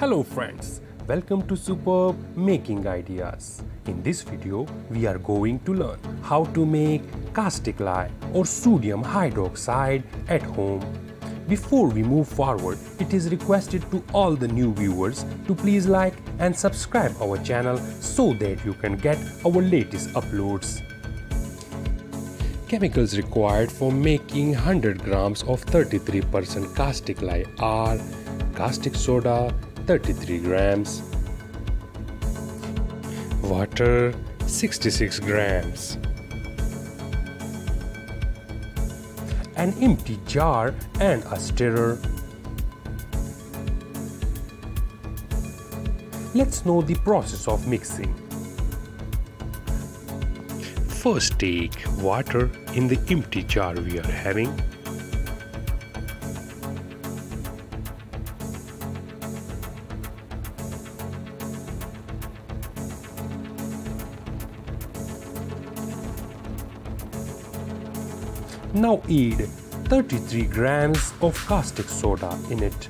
Hello friends, welcome to Superb Making Ideas. In this video, we are going to learn how to make caustic lye or sodium hydroxide at home. Before we move forward, it is requested to all the new viewers to please like and subscribe our channel so that you can get our latest uploads. Chemicals required for making 100 grams of 33% caustic lye are caustic soda 33 grams, water 66 grams, an empty jar and a stirrer. Let's know the process of mixing. First take water in the empty jar we are having Now add 33 grams of caustic soda in it.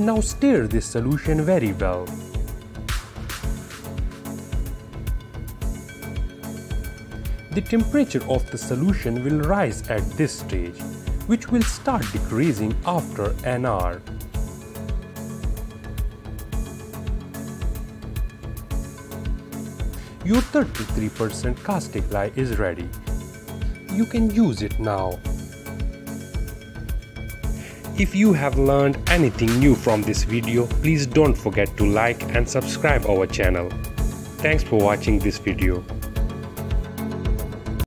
Now stir this solution very well. The temperature of the solution will rise at this stage, which will start decreasing after an hour. Your 33% caustic lye is ready. You can use it now. If you have learned anything new from this video, please don't forget to like and subscribe our channel. Thanks for watching this video.